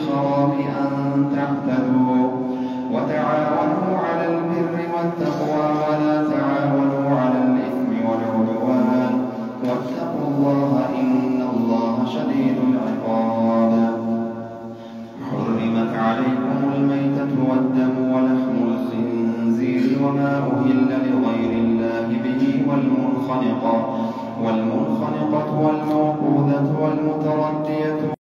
الحرام أن تعتدوا وتعاونوا على البر والتقوى ولا تعاونوا على الإثم والعدوان. واتقوا الله إن الله شديد العقاب. حرمت عليكم الميتة والدم ولحم الخنزير وما أهل لغير الله به والمنخنقة والمنخنقة والموقوذة والمتردية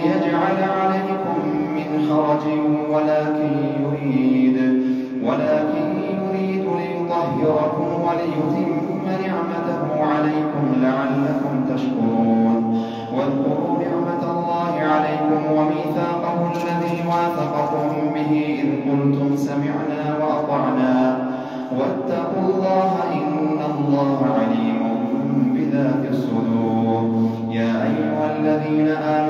ليجعل عليكم من حرج ولكن يريد ولكن يريد ليطهركم وليتم نعمته عليكم لعلكم تشكرون. واذكروا نعمة الله عليكم وميثاقه الذي واثقكم به إذ قلتم سمعنا وأطعنا. واتقوا الله إن الله عليم بذات الصدور. يا أيها الذين آمنوا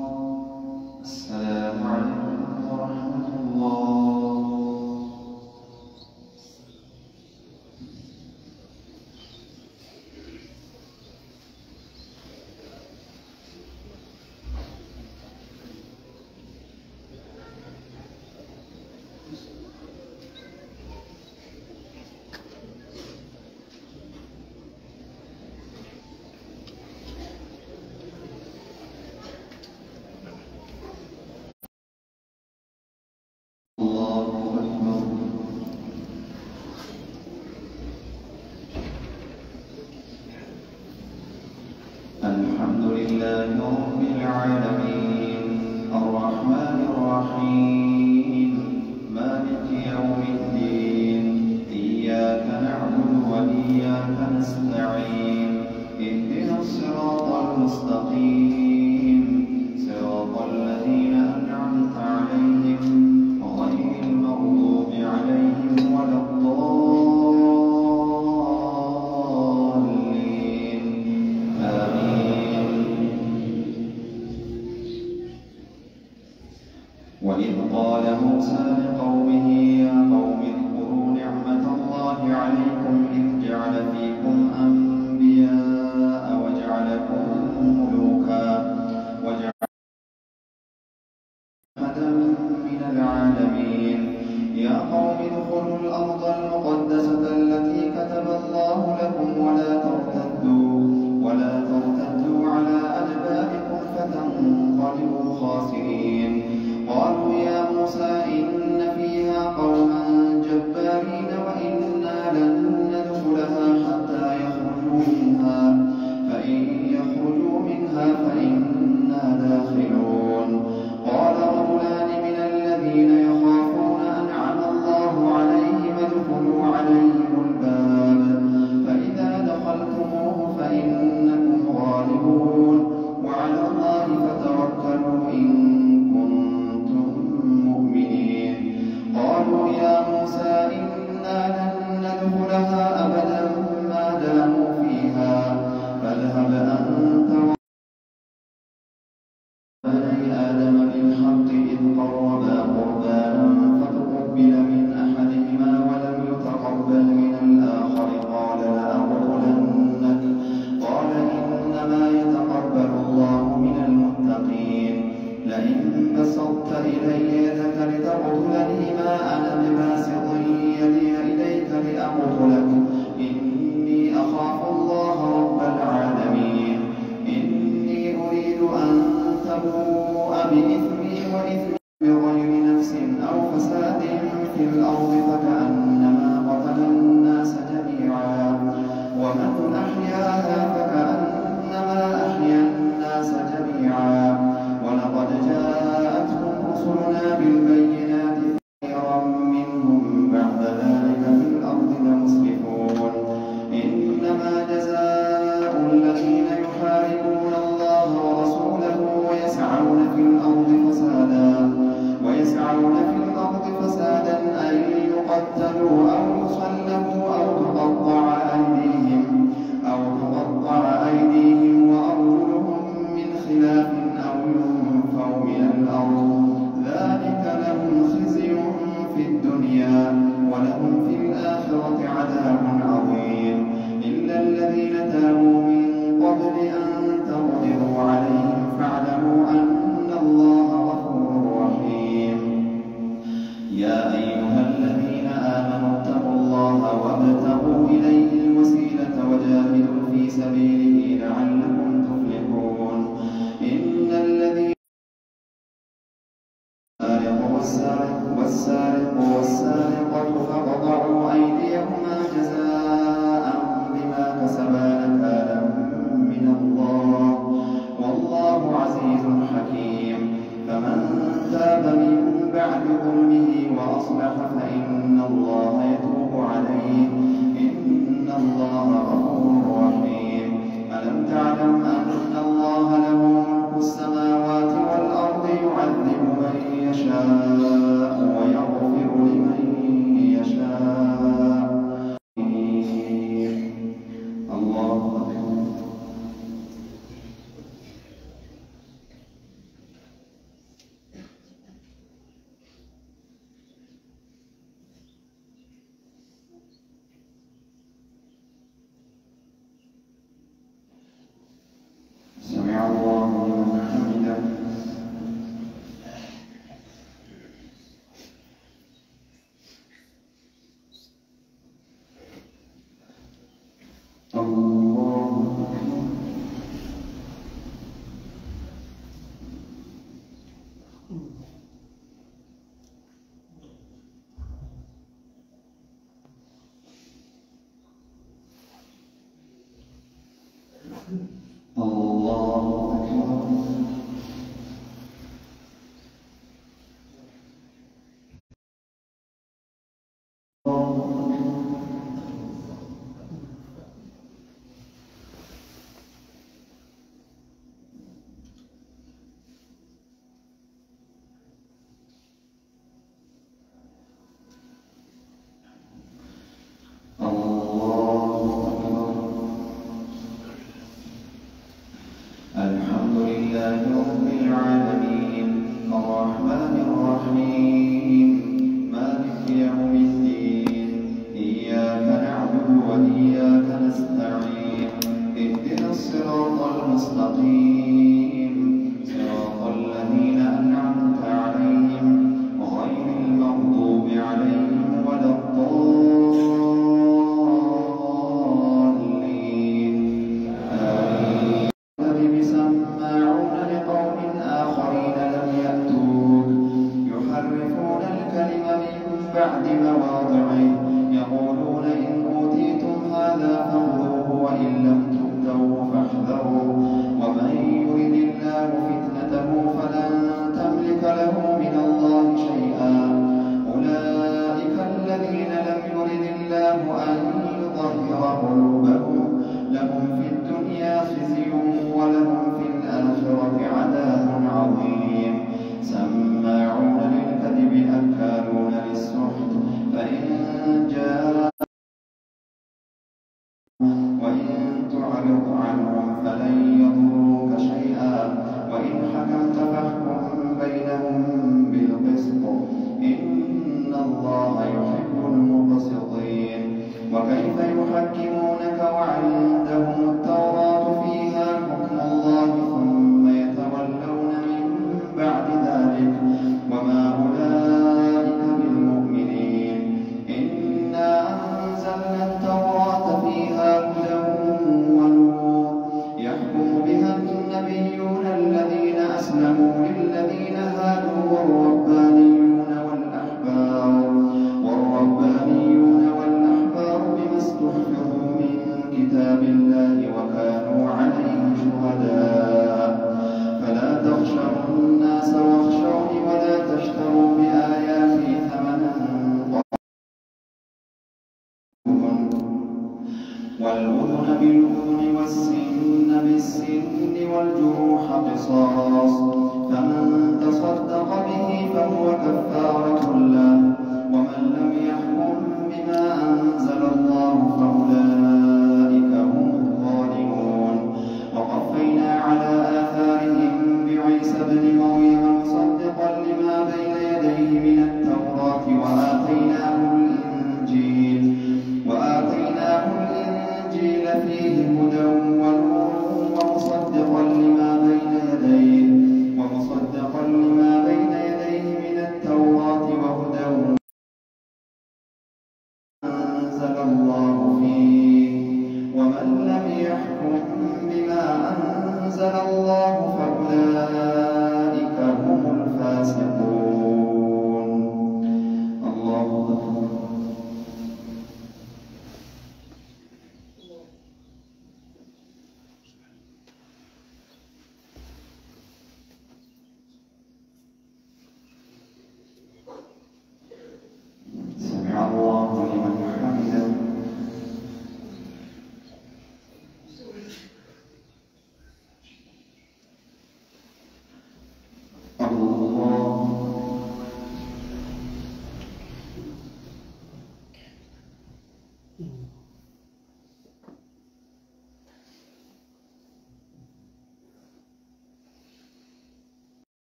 ومن أحياها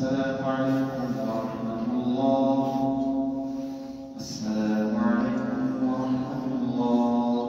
السلام عليكم ورحمة الله السلام عليكم ورحمة الله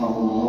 الله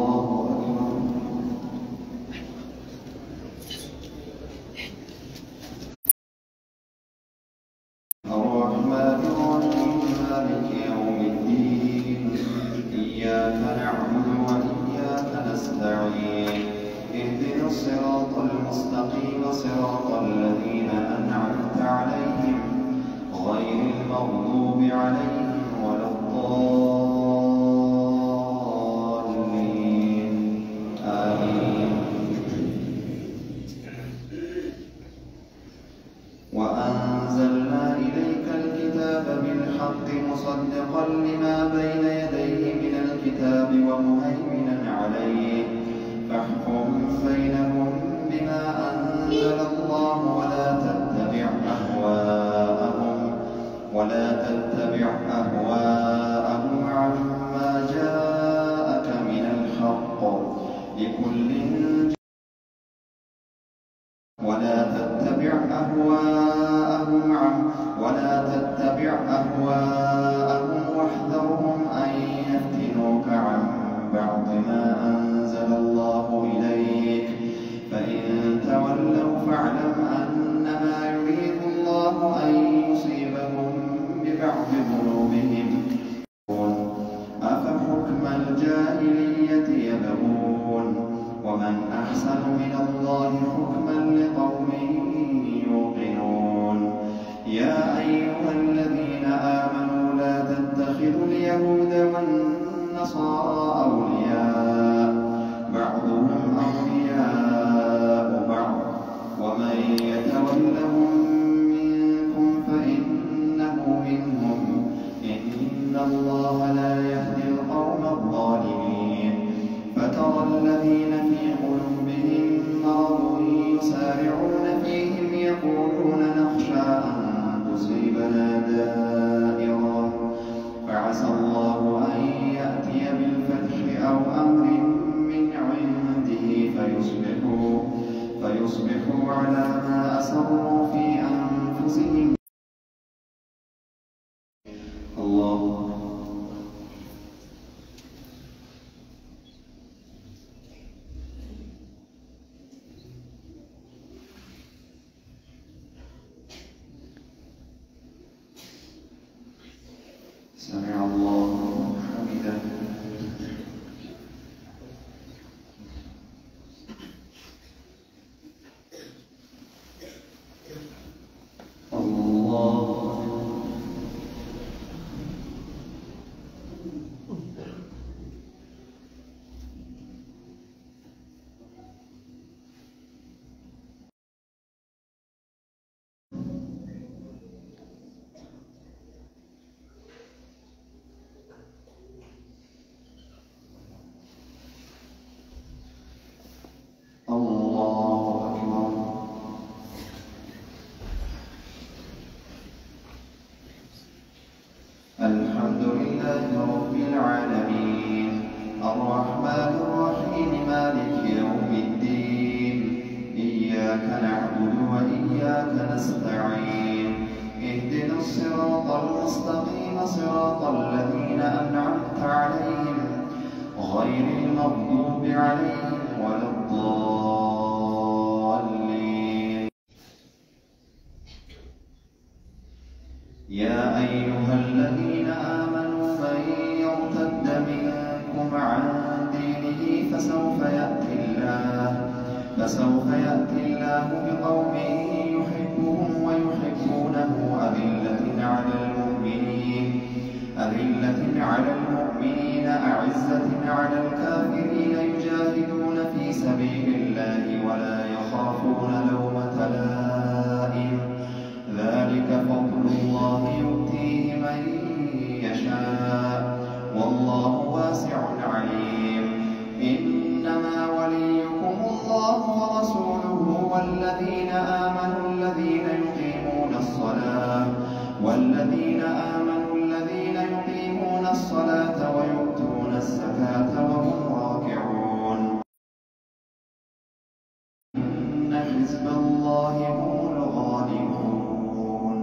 حزب الله هم الغالبون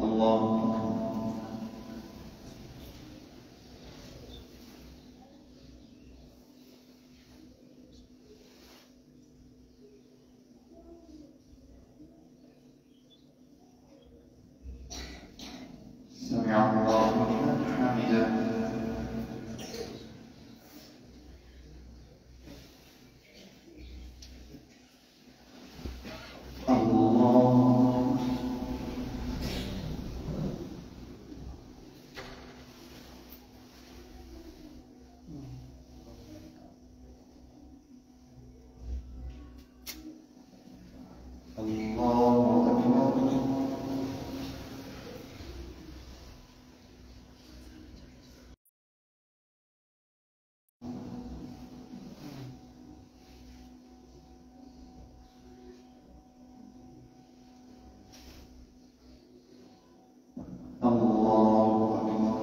الله أكبر سمع الله لمن حمده الله الله أكبر الله أكبر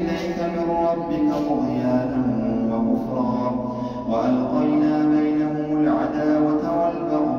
إليك من ربك طغيانا وكفرا وألقينا بينهم العداوة والبغضاء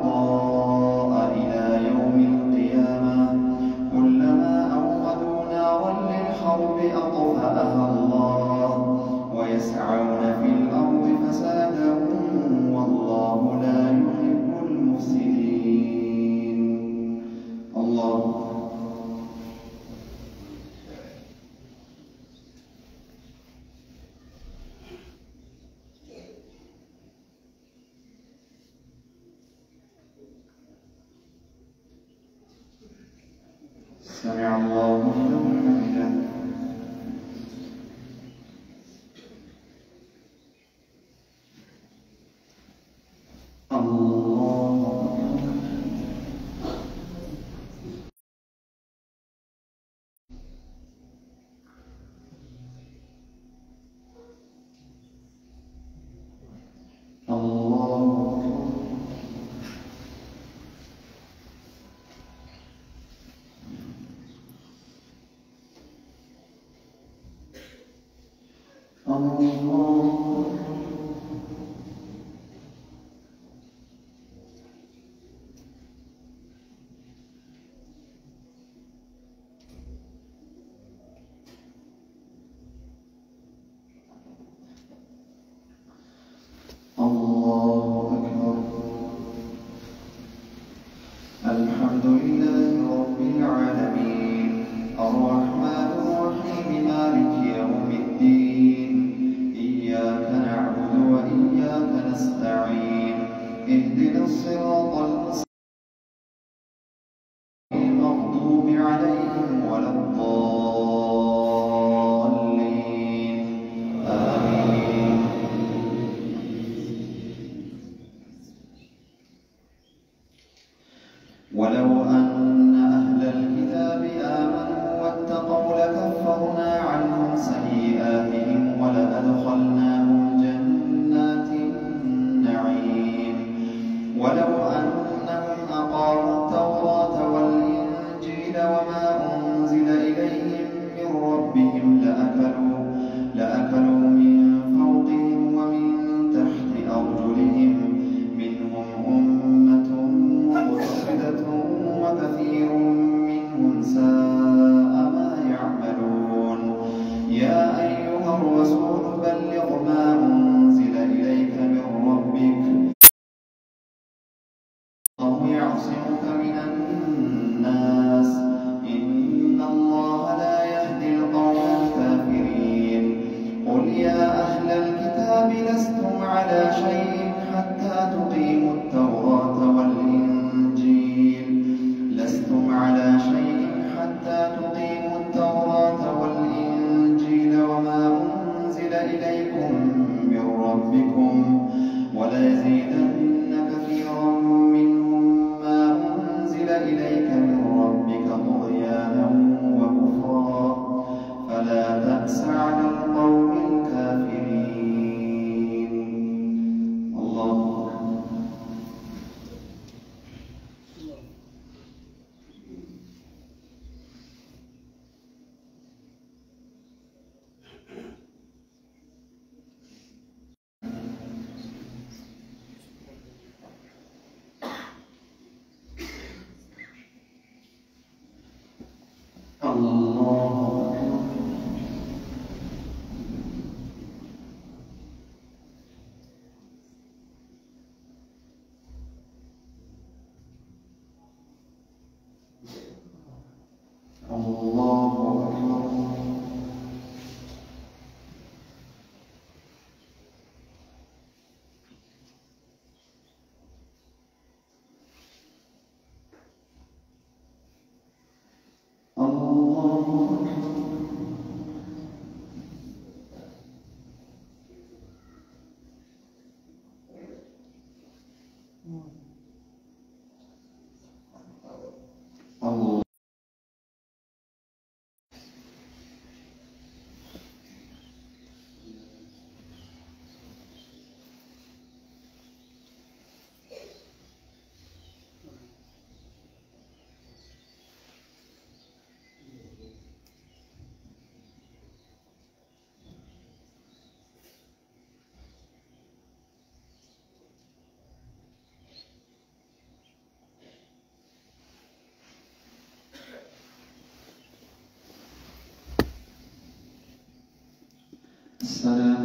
لا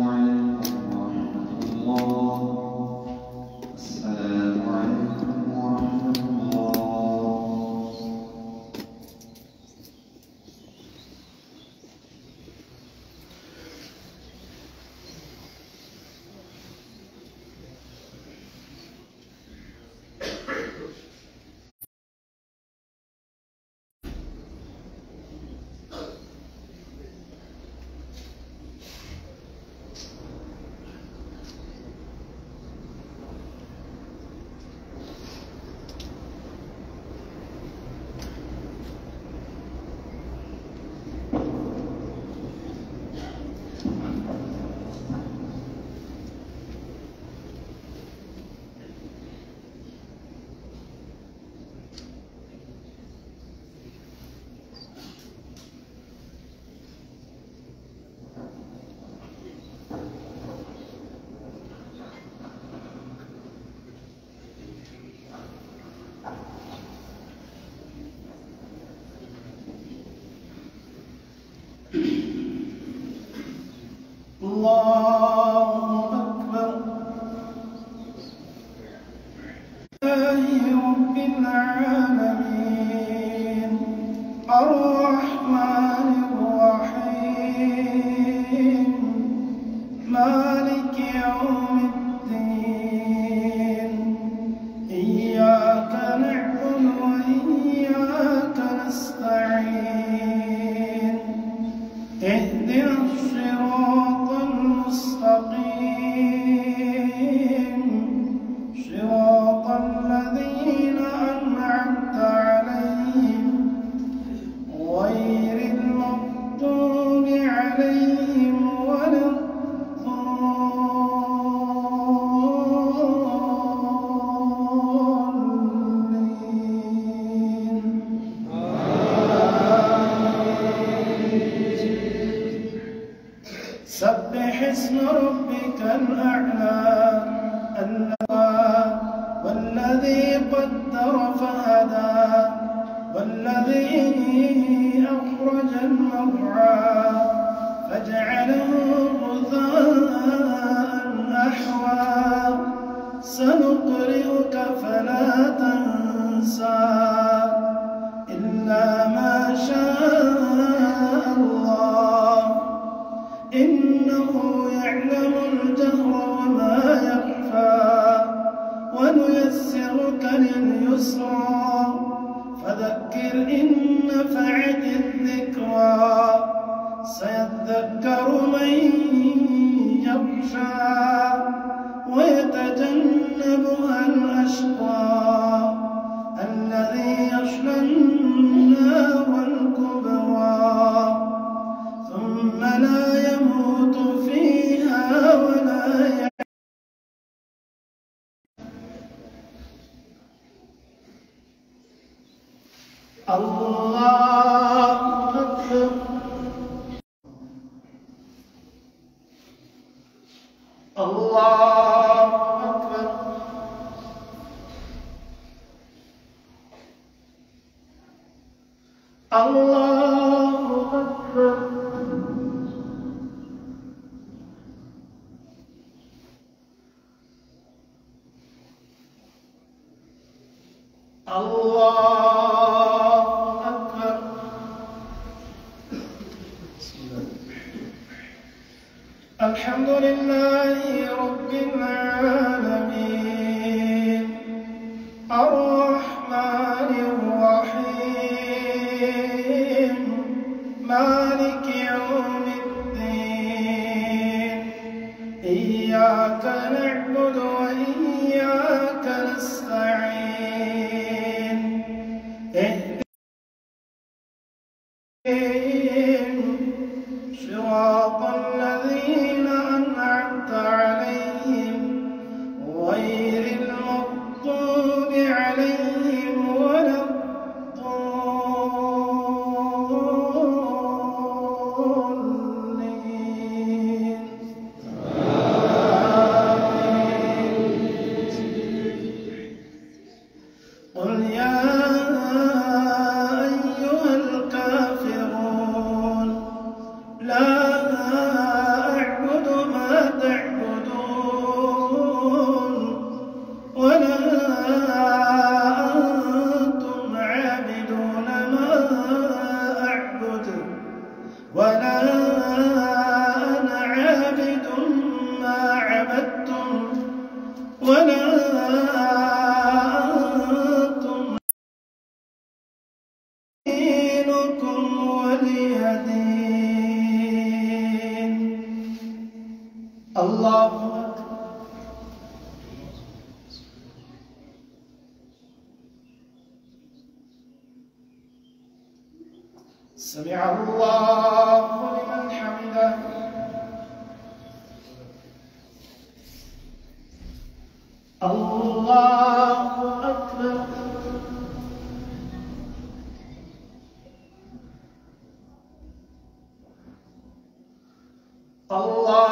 Allah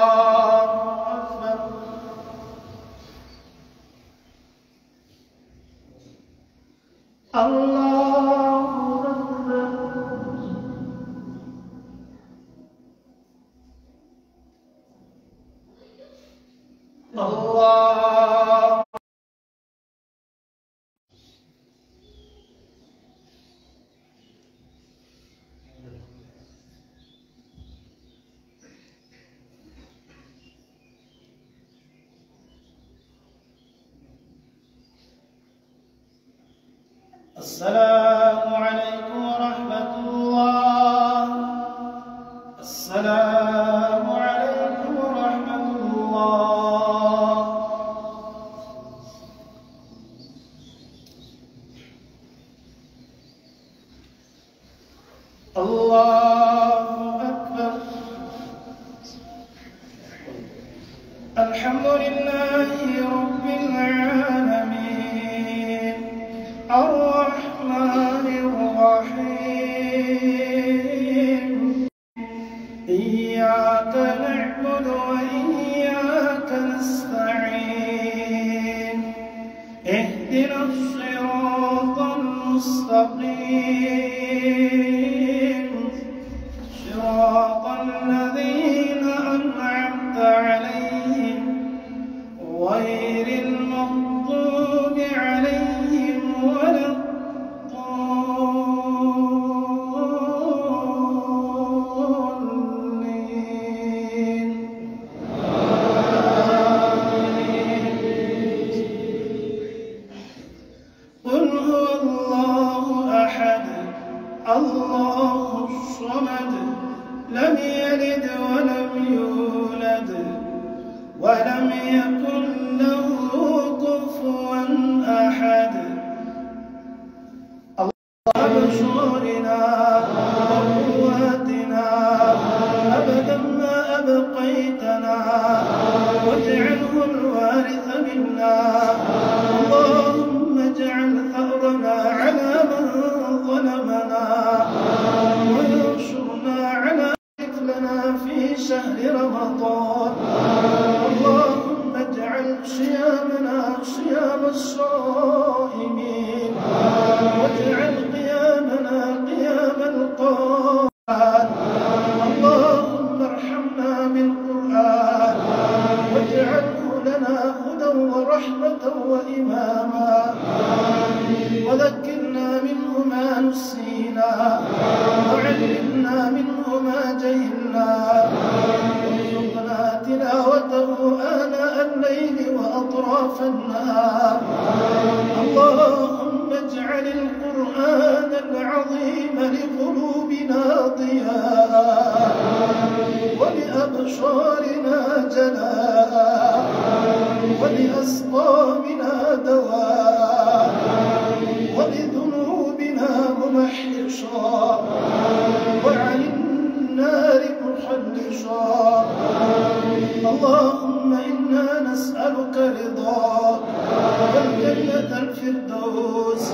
واجعل القرآن العظيم لقلوبنا ضياء ولأبصارنا جلاء ولأسقامنا دواء ولذنوبنا ممحصا وعن النار محلصا اللهم إنا نسألك رضاك والجنة الفردوس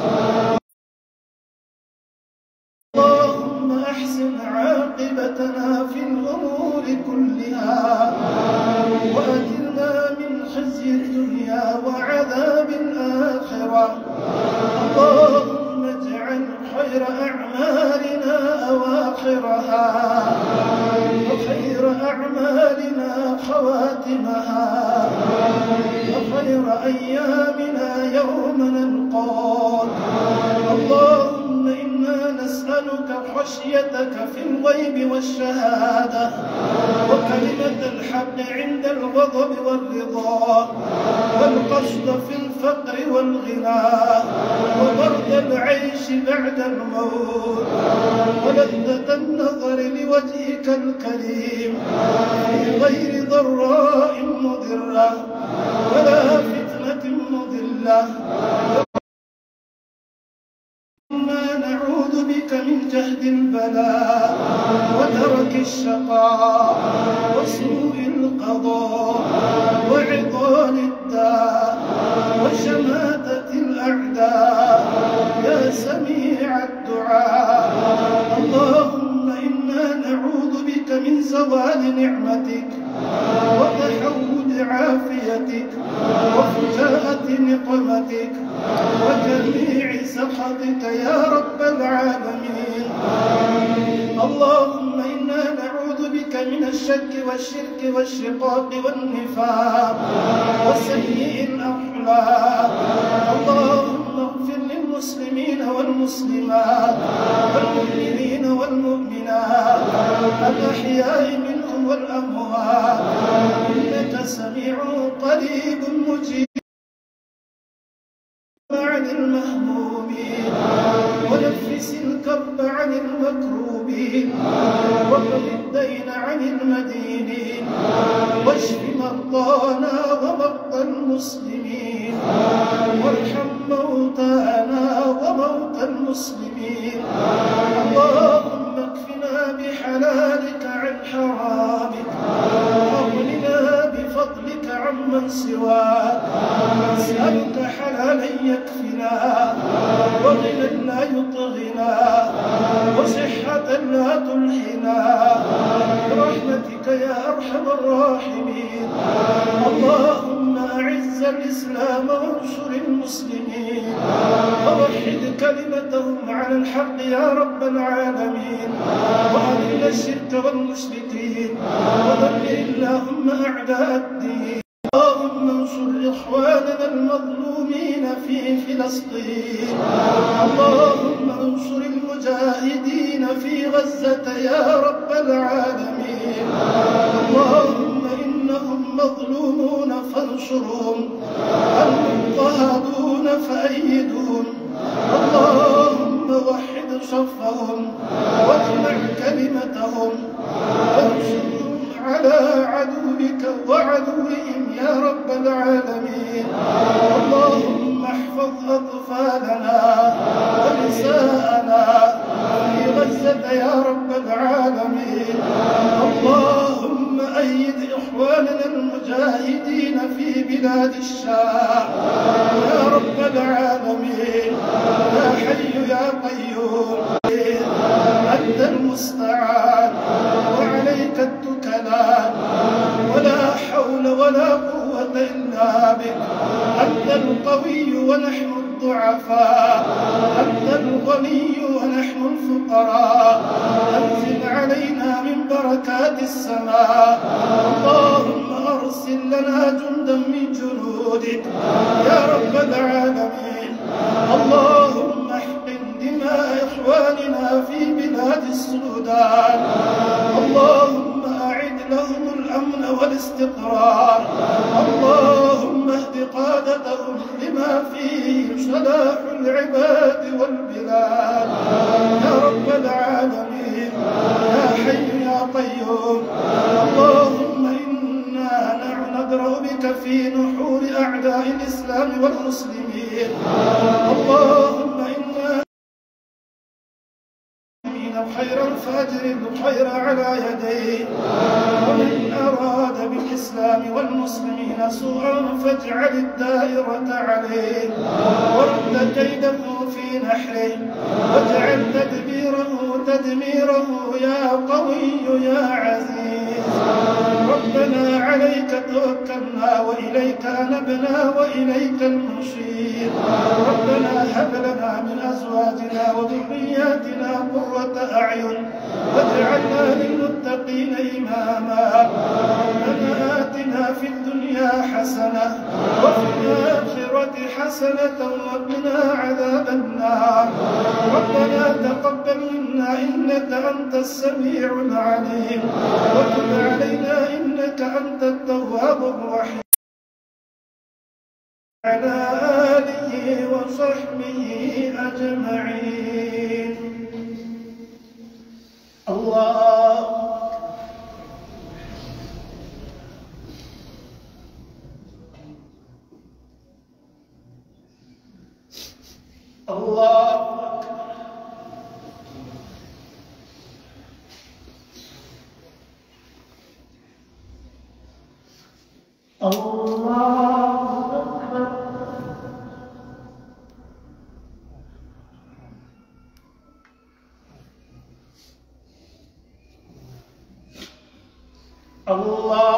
الغيب والشهادة. وكلمة الحق عند الغضب والرضا. والقصد في الفقر والغنى. وبرد العيش بعد الموت. ولذة النظر لوجهك الكريم. في غير ضراء مضرة. ولا فتنة مضلة. نعوذ بك من جهد البلاء ودرك الشقاء وسوء القضاء وعضال الداء وشماتة الأعداء يا سميع الدعاء اللهم إنا نعوذ بك من زوال نعمتك وتحول عافيتك وفجاءة نقمتك وجميع سخطك يا رب العالمين. اللهم إنا نعوذ بك من الشك والشرك والشقاق والنفاق وسيء الأخلاق اللهم اغفر للمسلمين والمسلمات والمؤمنين والمؤمنات الأحياء منهم والأموات. سميع قريب مجيب عن المهمومين ونفس الكرب عن المكروبين واقض الدين عن المدينين واشف مرضانا ومرضى المسلمين. وارحم موتانا وموتى المسلمين. اللهم اكفنا بحلالك عن حرامك. عمن سواك نسألك حلالا يكفنا وغنى لا يطغنا وصحة لا تلحنا برحمتك يا أرحم الراحمين. اللهم أعز الإسلام وانصر المسلمين. ووحد كلمتهم على الحق يا رب العالمين. وأذل الشرك والمشركين. ودمر اللهم أعداء الدين. اللهم انصر إخواننا المظلومين في فلسطين. اللهم انصر المجاهدين في غزة يا رب العالمين. اللهم إنهم مظلومون فانصرهم. المضطهدون فأيدهم. اللهم وحد صفهم واجمع كلمتهم. وانصرهم على عدوك وعدوهم يا رب العالمين. اللهم احفظ أطفالنا ونساءنا في غزة يا رب العالمين. اللهم أيد إخواننا المجاهدين في بلاد الشام يا رب العالمين. يا حي يا قيوم. أنت المستعان. ولا قوة إلا بك. أنت القوي ونحن الضعفاء. أنت الغني ونحن الفقراء. أنزل علينا من بركات السماء. اللهم أرسل لنا جندا من جنودك. يا رب العالمين. اللهم احقن دماء إخواننا في بلاد السودان. اللهم أعد لهم الأمن والاستقرار. صلاح العباد والبلاد. يا رب العالمين يا حي يا قيوم. اللهم إنا ندرأ بك في نحور أعداء الإسلام والمسلمين. اللهم إنا خيرا فأجرب الخير على يديه ومن أراد بالإسلام والمسلمين سوءا فاجعل الدائرة عليه. ورد كيده في نحره. واجعل تدبيره تدميره يا قوي يا عزيز. ربنا عليك توكلنا وإليك أنبنا وإليك المشير ربنا هب لنا من أزواجنا وذرياتنا قرة أعين. واجعلنا للمتقين إماما. ربنا آتنا في الدنيا حسنة وفي الآخرة حسنة وقنا عذاب النار. ربنا تقبل منا إنك أنت السميع العليم. وتب علينا إنك أنت التواب الرحيم. على آله وصحبه أجمعين. الله الله أكبر الله